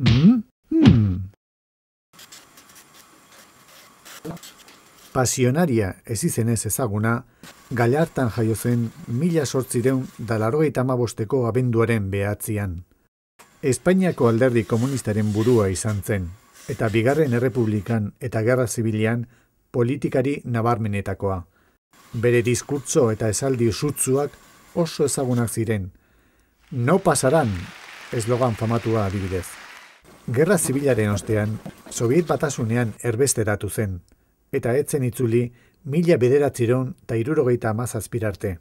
Hmm? Hmm. Pasionaria ez izenez ezaguna, Galartan jaio zen mila sortzireun da largoita amabosteko abenduaren behatzian. Espainiako alderdi komunistaren burua izan zen, eta bigarren errepublikan eta gerra zibilian politikari nabarmenetakoa. Bere diskurtzo eta esaldi usutzuak oso ezagunak ziren. No pasaran, eslogan famatua adibidez. Gerra zibilaren ostean, Soviet batasunean erbesteratu zen, eta etzen itzuli mila bederatziron eta irurogeita amazazpirarte.